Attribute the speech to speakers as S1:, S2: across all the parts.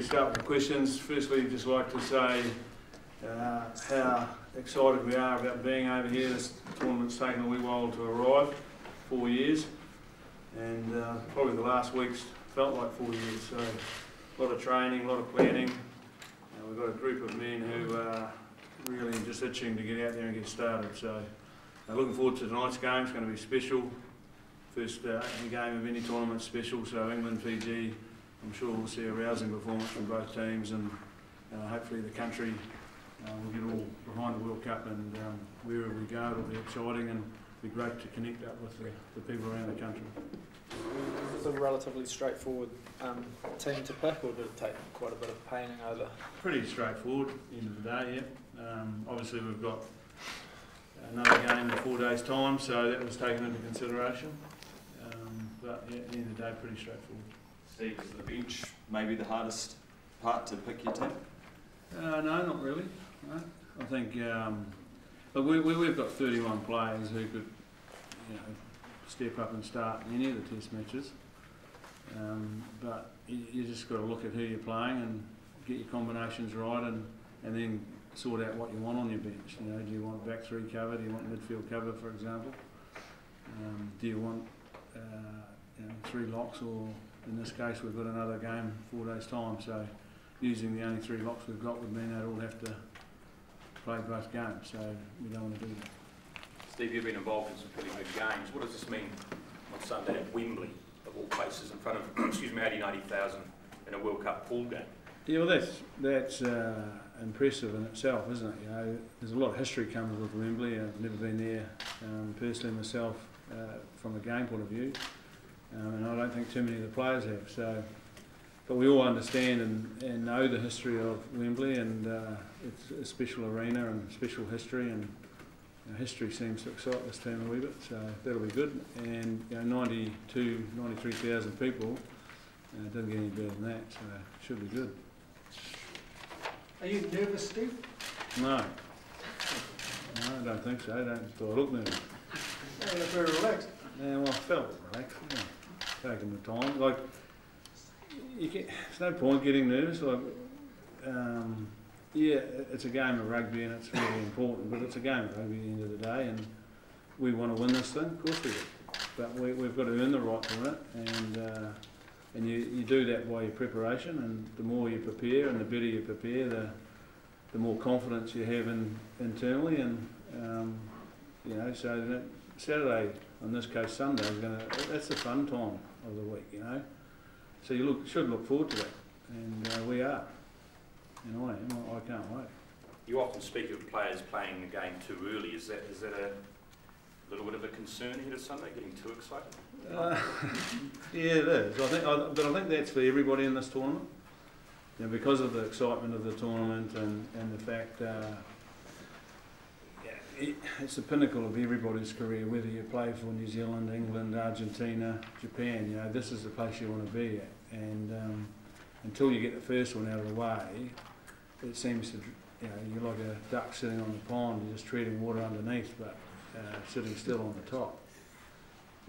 S1: we start with questions, firstly, I'd just like to say uh, how excited we are about being over here. This tournament's taken a wee while to arrive, four years, and uh, probably the last week's felt like four years. So a lot of training, a lot of planning. Uh, we've got a group of men who are really just itching to get out there and get started. So uh, looking forward to tonight's game. It's going to be special. First uh, game of any tournament special. So England, Fiji. I'm sure we'll see a rousing performance from both teams, and uh, hopefully the country uh, will get all behind the World Cup. And um, wherever we go, it'll be exciting and be great to connect up with the, the people around the country.
S2: Was it a relatively straightforward um, team to pick, or did it take quite a bit of painting over?
S1: Pretty straightforward, end of the day, yeah. Um, obviously, we've got another game in four days' time, so that was taken into consideration. Um, but yeah, at the end of the day, pretty straightforward.
S3: Steve, is the bench maybe the hardest part to pick your team?
S1: Uh, no, not really. No. I think, um, we, we, we've got 31 players who could, you know, step up and start in any of the test matches. Um, but you, you just got to look at who you're playing and get your combinations right and, and then sort out what you want on your bench. You know, do you want back three cover? Do you want midfield cover, for example? Um, do you want uh, you know, three locks or in this case we've got another game four days time so using the only three locks we've got would mean they'd all have to play both games so we don't want to do that.
S4: Steve, you've been involved in some pretty big games. What does this mean on Sunday at Wembley, of all places, in front of, excuse me, 80, 90,000 in a World Cup pool game?
S1: Yeah, well, that's that's uh, impressive in itself, isn't it? You know, there's a lot of history comes with Wembley. I've never been there um, personally myself uh, from a game point of view, um, and I don't think too many of the players have. So, but we all understand and, and know the history of Wembley, and uh, it's a special arena and special history, and you know, history seems to excite this team a wee bit. So that'll be good. And you know, 92, 93,000 people. Uh, it doesn't get any better than that, so it should be good.
S5: Are you nervous, Steve?
S1: No. No, I don't think so. I don't do I look nervous.
S5: Yeah, very relaxed.
S1: Yeah, well, I felt relaxed, yeah. Taking the time. Like, get, there's no point getting nervous. Like, um, yeah, it's a game of rugby and it's really important, but it's a game of rugby at the end of the day, and we want to win this thing, of course we do. But we, we've got to earn the right to win it, and uh, and you, you do that by your preparation, and the more you prepare and the better you prepare, the the more confidence you have in, internally, and um, you know, so Saturday, in this case Sunday, is to that's the fun time of the week, you know. So you look should look forward to that, and uh, we are, and I am. I, I can't wait.
S4: You often speak of players playing the game too early. Is that is that a little bit of a concern ahead of Sunday, getting too excited?
S1: Uh, yeah, it is. I think, I, but I think that's for everybody in this tournament. You know, because of the excitement of the tournament and, and the fact uh, it's the pinnacle of everybody's career, whether you play for New Zealand, England, Argentina, Japan. You know, this is the place you want to be at. And um, until you get the first one out of the way, it seems to, you know, you're like a duck sitting on the pond, you're just treading water underneath, but uh, sitting still on the top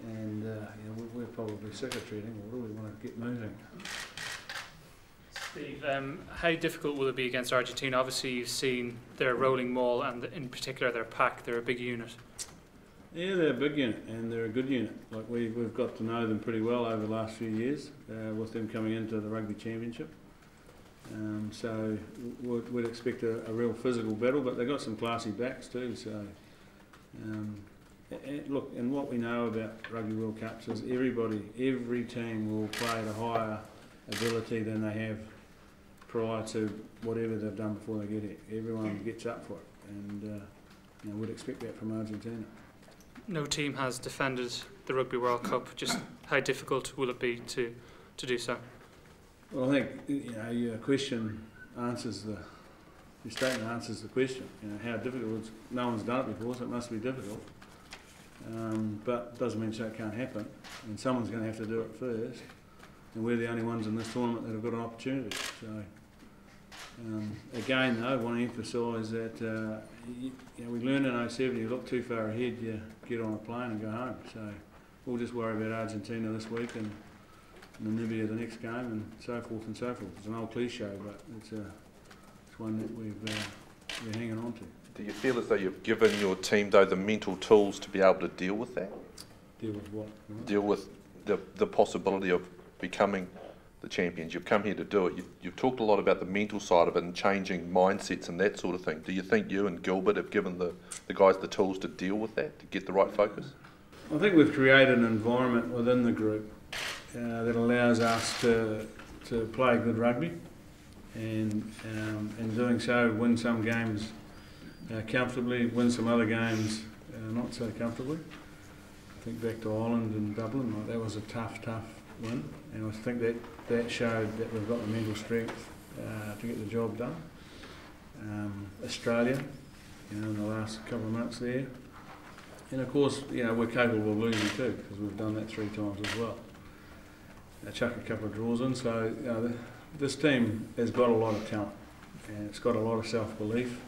S1: and uh, you know, we're, probably sick of treating water. We want to get moving.
S6: Steve, um, how difficult will it be against Argentina? Obviously, you've seen their rolling maul and in particular their pack. They're a big unit.
S1: Yeah, they're a big unit and they're a good unit. Like we, we've got to know them pretty well over the last few years uh, with them coming into the Rugby Championship. Um, so we'd, we'd expect a, a, real physical battle, but they've got some classy backs too. So um, and look, and what we know about Rugby World Cups is everybody, every team will play at a higher ability than they have prior to whatever they've done before they get here. Everyone gets up for it, and uh, you know, we'd expect that from Argentina.
S6: No team has defended the Rugby World Cup. Just how difficult will it be to, to do so?
S1: Well, I think you know your question answers the your statement answers the question. You know how difficult. No one's done it before, so it must be difficult. Um, but doesn't mean so it can't happen. And someone's going to have to do it first. And we're the only ones in this tournament that have got an opportunity. So, um, again, though, I want to emphasise that uh, you, you know, we learned in 07, you look too far ahead, you get on a plane and go home. So we'll just worry about Argentina this week and Namibia the next game, and so forth and so forth. It's an old cliche, but it's, a, it's one that we've, uh, we're hanging on to.
S7: Do you feel as though you've given your team, though, the mental tools to be able to deal with that?
S1: Deal with what?
S7: Deal with the, the possibility of becoming the champions? You've come here to do it. You, you've talked a lot about the mental side of it and changing mindsets and that sort of thing. Do you think you and Gilbert have given the, the guys the tools to deal with that, to get the right focus?
S1: I think we've created an environment within the group uh, that allows us to, to play good rugby and um, in doing so win some games uh, comfortably, win some other games uh, not so comfortably. I think back to Ireland and Dublin, like, that was a tough, tough win and I think that, that showed that we've got the mental strength uh, to get the job done. Um, Australia, you know, in the last couple of months there, and of course, you know, we're capable of losing too, because we've done that three times as well. Uh, chuck a couple of draws in, so you know, this team has got a lot of talent, and it's got a lot of self-belief.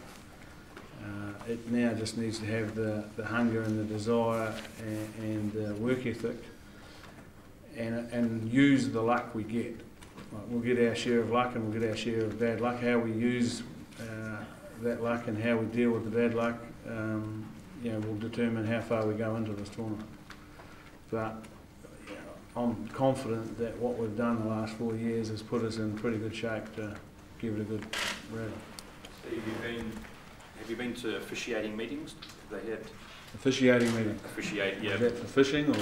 S1: Uh, it now just needs to have the, the hunger and the desire and, and the work ethic, and, and use the luck we get. Like, we'll get our share of luck and we'll get our share of bad luck. How we use uh, that luck and how we deal with the bad luck um, you know, will determine how far we go into this tournament. But you I'm confident that what we've done the last four years has put us in pretty good shape to give it a good rattle.
S4: Steve, you've been, have you been to officiating meetings? Have they had
S1: Officiating meeting.
S4: officiate, yeah.
S1: Is that for fishing or?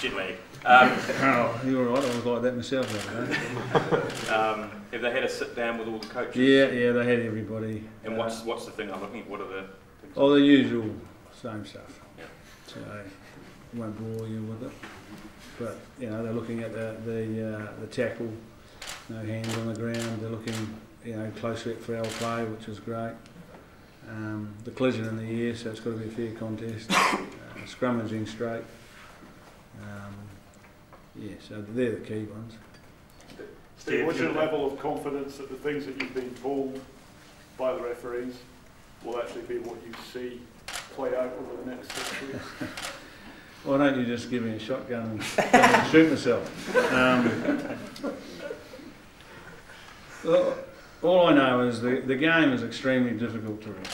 S4: Generally. Um,
S1: Oh, you're right, I was like that myself day.
S4: um, have they had a sit down with all the coaches?
S1: Yeah, yeah, they had everybody.
S4: And
S1: uh,
S4: what's, what's the thing I'm looking at? What are the things?
S1: Oh, the usual, same stuff.
S4: Yeah.
S1: So I won't bore you with it. But, you know, they're looking at the, the, uh, the tackle, no hands on the ground, they're looking, you know, closer at foul play, which is great. Um, the collision in the air, so it's got to be a fair contest. Uh, scrummaging straight. Um, yeah, so they're the key ones.
S8: Steve, what's your level of confidence that the things that you've been told by the referees will actually be what you see play out over the next six weeks?
S1: Why don't you just give me a shotgun and, and shoot myself? Um, well, all I know is the, the game is extremely difficult to read.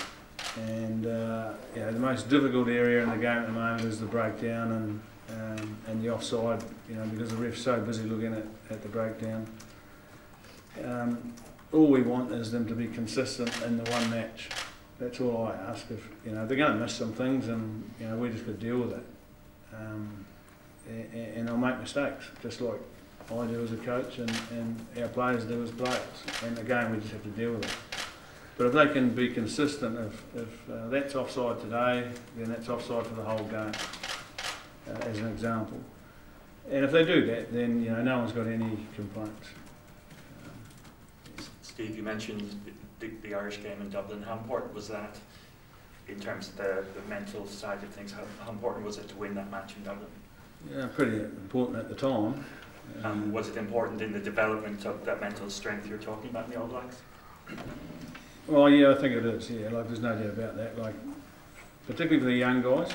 S1: And uh, you know, the most difficult area in the game at the moment is the breakdown and, um, and the offside, you know, because the ref's so busy looking at, at the breakdown. Um, all we want is them to be consistent in the one match. That's all I ask. If you know they're going to miss some things, and you know we just got to deal with it. Um, and, and I'll make mistakes, just like I do as a coach, and, and our players do as players. And again, we just have to deal with it. But if they can be consistent, if, if uh, that's offside today, then that's offside for the whole game, uh, as an example. And if they do that, then you know no one's got any complaints. Um,
S9: Steve, you mentioned the, the Irish game in Dublin. How important was that in terms of the, the mental side of things? How, how important was it to win that match in Dublin?
S1: yeah, pretty important at the time.
S9: And was it important in the development of that mental strength you're talking about in the All Blacks?
S1: Well, yeah, I think it is. Yeah, like there's no doubt about that. Like, particularly for the young guys,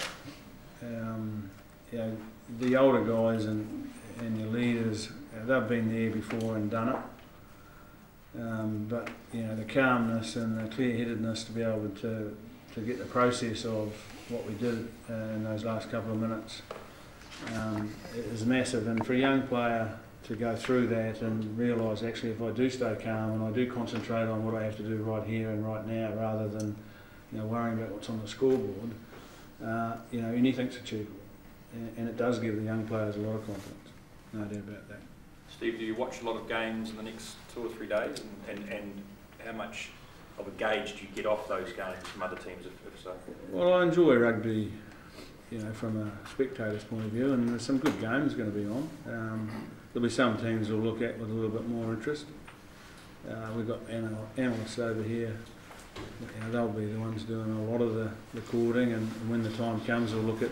S1: um, you know, the older guys and and your leaders, they've been there before and done it. Um, but you know, the calmness and the clear-headedness to be able to to get the process of what we did uh, in those last couple of minutes um, is massive. And for a young player to go through that and realise actually if I do stay calm and I do concentrate on what I have to do right here and right now rather than you know worrying about what's on the scoreboard, uh, you know anything's achievable, and, and it does give the young players a lot of confidence, no doubt about that.
S4: Steve, do you watch a lot of games in the next two or three days? And, and, and how much of a gauge do you get off those games from other teams, if, if so?
S1: Well, I enjoy rugby, you know, from a spectator's point of view, and there's some good games going to be on. Um, there'll be some teams we'll look at with a little bit more interest. Uh, we've got anal- analysts over here. You know, they'll be the ones doing a lot of the recording, and, and when the time comes, we'll look at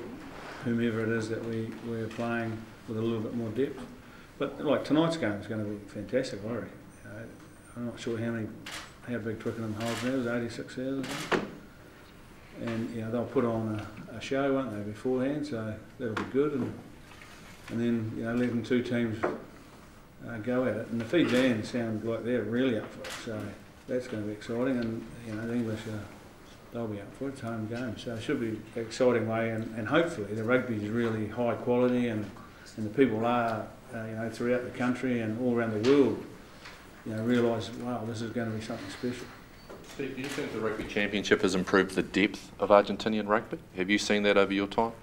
S1: whomever it is that we, we're playing with a little bit more depth. But like tonight's game is going to be fantastic, I reckon. You know, I'm not sure how many, how big Twickenham holds now, it 86,000? And you know they'll put on a, a show, won't they, beforehand? So that'll be good. And and then you know letting two teams uh, go at it. And the Fijians sound like they're really up for it, so that's going to be exciting. And you know the English they'll be up for it. It's home game, so it should be an exciting way. And, and hopefully the rugby is really high quality, and, and the people are uh, you know throughout the country and all around the world. You know, realise wow, this is going to be something special.
S7: Steve, do you think the Rugby Championship has improved the depth of Argentinian rugby? Have you seen that over your time?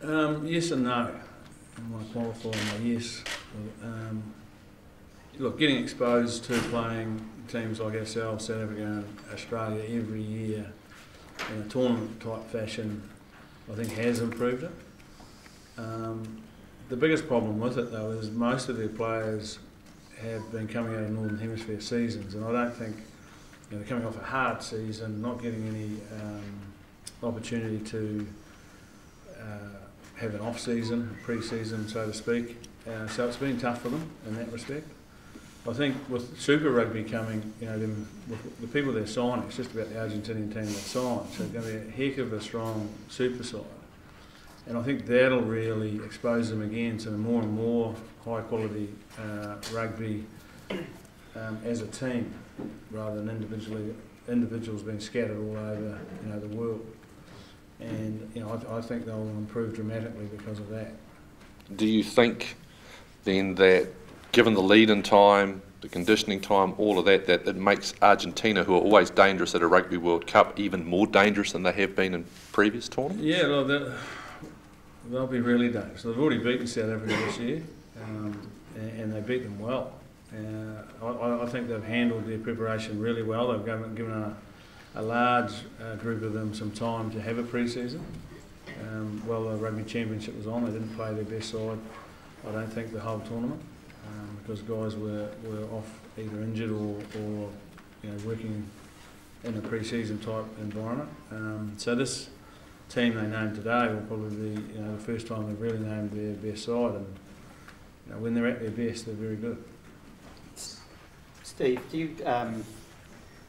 S1: Um, yes and no. I want to qualify my yes. Um, look, getting exposed to playing teams like ourselves, South Africa and Australia every year in a tournament type fashion, I think has improved it. Um, the biggest problem with it though is most of their players have been coming out of Northern Hemisphere seasons, and I don't think you know, they're coming off a hard season, not getting any um, opportunity to uh, have an off season, pre-season, so to speak. Uh, so it's been tough for them in that respect. I think with Super Rugby coming, you know, them, the people they're signing, it's just about the Argentinian team signed. So it's going to be a heck of a strong super side. And I think that'll really expose them again to more and more high quality uh, rugby um, as a team rather than individually individuals being scattered all over you know the world. And you know I, I think they'll improve dramatically because of that.
S7: Do you think then that given the lead in time, the conditioning time, all of that, that it makes Argentina, who are always dangerous at a Rugby World Cup, even more dangerous than they have been in previous tournaments?
S1: Yeah, well, they'll, be really dangerous. They've already beaten South Africa this year, um, and, and they beat them well. Uh, I, I think they've handled their preparation really well. They've given, given a, a large uh, group of them some time to have a pre-season. Um, while the Rugby Championship was on, they didn't play their best side, I don't think, the whole tournament um, because guys were, were off either injured or, or you know, working in a pre-season type environment. Um, so this team they named today will probably be you know, the first time they've really named their best side and you know, when they're at their best they're very good.
S10: Steve, do you um,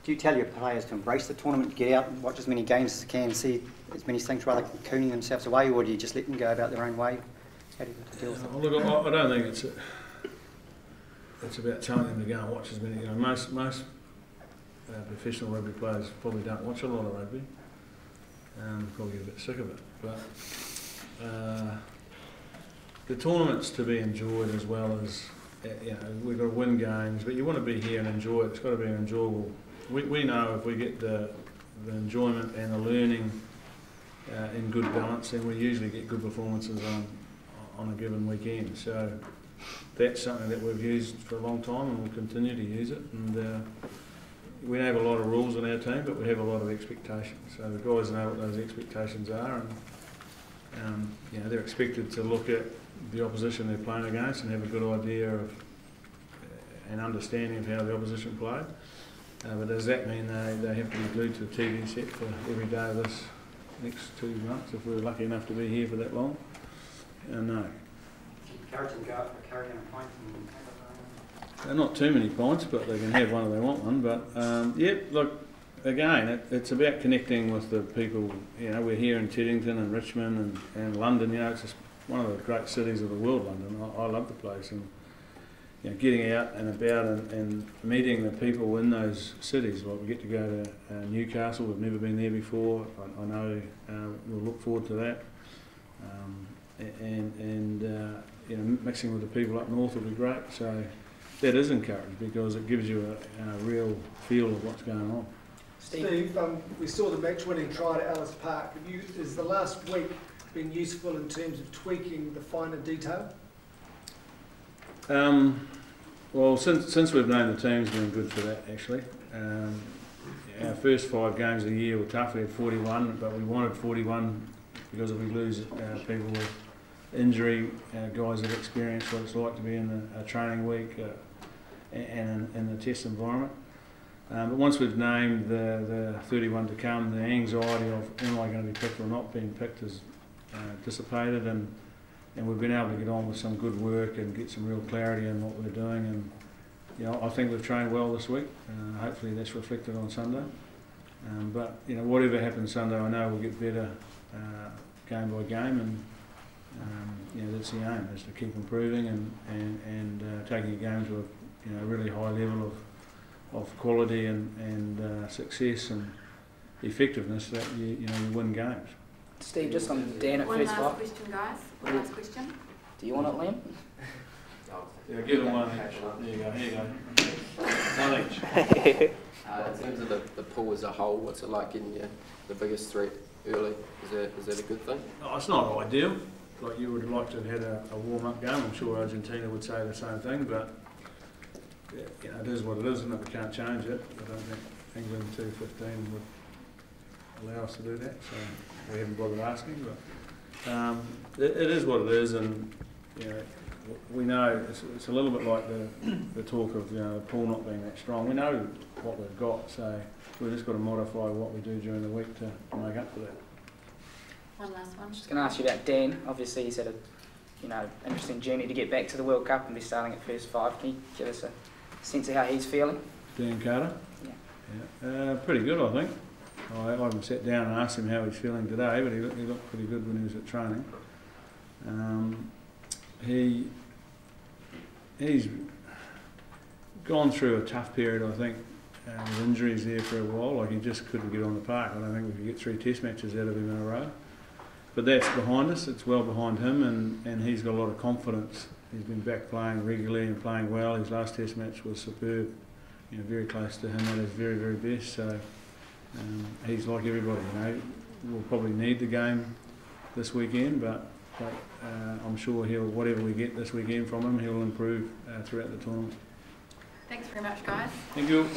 S10: do you tell your players to embrace the tournament, get out and watch as many games as they can, see as many things rather than cooning themselves away, or do you just let them go about their own way? How do you deal with?
S1: Uh, look, I, I don't think it's a, it's about telling them to go and watch as many. You know, most most uh, professional rugby players probably don't watch a lot of rugby. Um, probably a bit sick of it, but uh, the tournament's to be enjoyed as well as uh, you know we've got to win games, but you want to be here and enjoy it. It's got to be enjoyable. We, we know if we get the the enjoyment and the learning uh, in good balance, then we usually get good performances on on a given weekend. So that's something that we've used for a long time and we'll continue to use it. And uh, we have a lot of rules in our team, but we have a lot of expectations. So the guys know what those expectations are, and um, you know they're expected to look at the opposition they're playing against and have a good idea of uh, an understanding of how the opposition played. Uh, but does that mean they, they have to be glued to a TV set for every day of this next two months if we're lucky enough to be here for that long? Uh, no.
S10: Encourage them to
S1: Uh, not too many points, but they can have one if they want one. But um, yeah, look, again, it, it's about connecting with the people. You know, we're here in Teddington and Richmond and, and London. You know, it's just one of the great cities of the world, London. I, I love the place, and you know, getting out and about and, and meeting the people in those cities. Like we get to go to uh, Newcastle. We've never been there before. I, I know uh, we'll look forward to that. Um, and and uh, you know, mixing with the people up north will be great. So that is encouraged because it gives you a, a real feel of what's going on.
S5: Steve, um, we saw the match-winning try at Ellis Park. Have you, is the last week been useful in terms of tweaking the finer detail?
S1: Um, well, since since we've known the team's been good for that actually. Um, our first five games of the year were tough. We had 41, but we wanted 41 because if we lose uh, people with injury, uh, guys that experience what it's like to be in a, a training week uh, and in, in the test environment. Um, but once we've named the, the 31 to come, the anxiety of am I going to be picked or not being picked has uh, dissipated, and and we've been able to get on with some good work and get some real clarity in what we're doing. And you know, I think we've trained well this week. Uh, hopefully, that's reflected on Sunday. Um, but you know, whatever happens Sunday, I know we'll get better uh, game by game, and um, you know that's the aim is to keep improving and and and uh, taking a game to a you know really high level of of quality and and uh, success and effectiveness that you you know you win games.
S11: Steve, just on Dan at
S12: One
S11: first
S12: last question, guys. One last question.
S11: Do you want it, Liam?
S1: Yeah, give him one. There you go. Here you go. One each.
S13: Uh, in terms of the, the pool as a whole, what's it like getting your, the biggest threat early? Is that, is that a good thing?
S1: Oh, it's not ideal. Like you would have liked to have had a, a warm-up game. I'm sure Argentina would say the same thing, but yeah, you know, it is what it is, and we can't change it. I don't think England 215 would allow us to do that, so we haven't bothered asking. But um, it, it is what it is, and you know, we know it's, it's a little bit like the, the talk of you know the pool not being that strong. We know what we've got, so we've just got to modify what we do during the week to, to make up for that.
S12: One last one.
S11: Just going to ask you about Dan. Obviously, he's had a you know interesting journey to get back to the World Cup and be starting at first five. Can you give us a sense of how he's feeling?
S1: Dan Carter?
S11: Yeah.
S1: Yeah, uh, pretty good, I think. I, I haven't sat down and asked him how he's feeling today, but he looked, he looked pretty good when he was at training. Um, he he's gone through a tough period, I think, uh, with injuries there for a while. Like he just couldn't get on the park. I don't think we could get three Test matches out of him in a row. But that's behind us. It's well behind him, and, and he's got a lot of confidence. He's been back playing regularly and playing well. His last Test match was superb. You know, very close to him at his very, very best. So um, he's like everybody. You know, we'll probably need the game this weekend, but, but uh, I'm sure he'll whatever we get this weekend from him, he'll improve uh, throughout the tournament.
S12: Thanks very much, guys.
S1: Thank you.